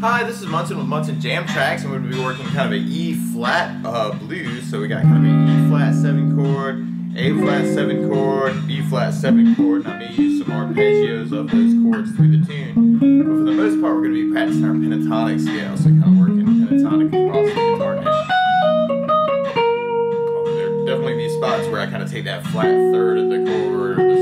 Hi, this is Munson with Munson Jam Tracks, and we're going to be working kind of an E flat uh, blues. So we got kind of an E flat seven chord, A flat seven chord, B flat seven chord, and I may use some arpeggios of those chords through the tune. But for the most part, we're going to be practicing our pentatonic scale, so kind of working pentatonic across the guitar neck. There definitely be spots where I kind of take that flat third of the chord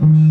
Mm-hmm.